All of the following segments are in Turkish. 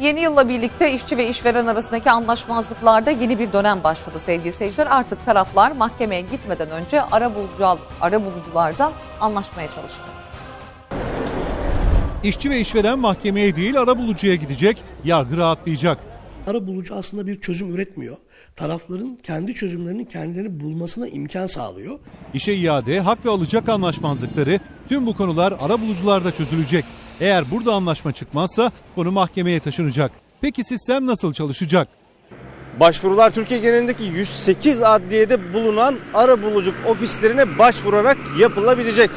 Yeni yılla birlikte işçi ve işveren arasındaki anlaşmazlıklarda yeni bir dönem başladı sevgili seyirciler. Artık taraflar mahkemeye gitmeden önce ara, bulucu, ara buluculardan anlaşmaya çalışıyor. İşçi ve işveren mahkemeye değil arabulucuya gidecek, yargı rahatlayacak. Ara bulucu aslında bir çözüm üretmiyor. Tarafların kendi çözümlerini kendileri bulmasına imkan sağlıyor. İşe iade, hak ve alacak anlaşmazlıkları tüm bu konular arabulucularda çözülecek. Eğer burada anlaşma çıkmazsa konu mahkemeye taşınacak. Peki sistem nasıl çalışacak? Başvurular Türkiye genelindeki 108 adliyede bulunan arabuluculuk ofislerine başvurarak yapılabilecek.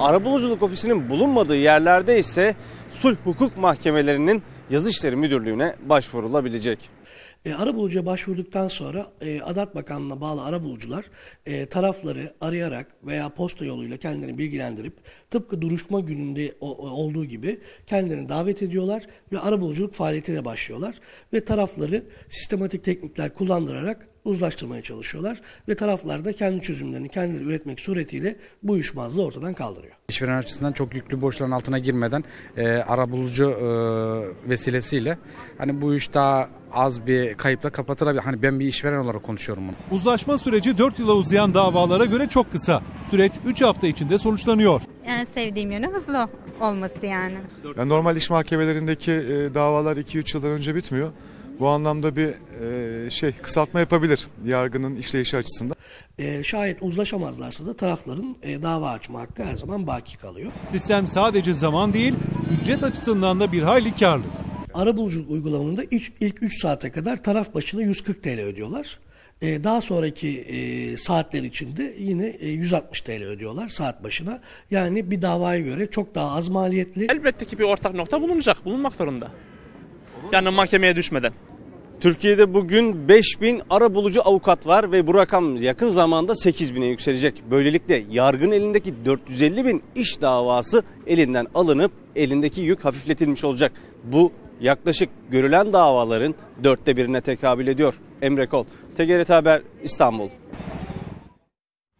Arabuluculuk ofisinin bulunmadığı yerlerde ise sulh hukuk mahkemelerinin yazı işleri müdürlüğüne başvurulabilecek. E, arabulucuya başvurduktan sonra e, Adalet Bakanlığı'na bağlı arabulucular e, tarafları arayarak veya posta yoluyla kendilerini bilgilendirip tıpkı duruşma gününde o- olduğu gibi kendilerini davet ediyorlar ve arabuluculuk faaliyetine başlıyorlar ve tarafları sistematik teknikler kullandırarak uzlaştırmaya çalışıyorlar ve taraflar da kendi çözümlerini kendileri üretmek suretiyle bu uyuşmazlığı ortadan kaldırıyor. İşveren açısından çok yüklü borçların altına girmeden e, arabulucu e, vesilesiyle hani bu iş daha az bir kayıpla kapatılabilir. Hani ben bir işveren olarak konuşuyorum bunu. Uzlaşma süreci 4 yıla uzayan davalara göre çok kısa. Süreç 3 hafta içinde sonuçlanıyor. En sevdiğim yönü hızlı olması yani. Yani normal iş mahkemelerindeki e, davalar 2-3 yıldan önce bitmiyor. Bu anlamda bir e, şey kısaltma yapabilir yargının işleyişi açısından. E, şayet uzlaşamazlarsa da tarafların e, dava açma hakkı her zaman baki kalıyor. Sistem sadece zaman değil, ücret açısından da bir hayli karlı. Arabuluculuk uygulamasında ilk, ilk 3 saate kadar taraf başına 140 TL ödüyorlar. Ee, daha sonraki e, saatler içinde yine e, 160 TL ödüyorlar saat başına. Yani bir davaya göre çok daha az maliyetli. Elbette ki bir ortak nokta bulunacak, bulunmak zorunda. Yani mahkemeye düşmeden. Türkiye'de bugün 5000 arabulucu avukat var ve bu rakam yakın zamanda 8000'e yükselecek. Böylelikle yargın elindeki 450 bin iş davası elinden alınıp elindeki yük hafifletilmiş olacak. Bu yaklaşık görülen davaların dörtte birine tekabül ediyor. Emre Kol, TGRT Haber İstanbul.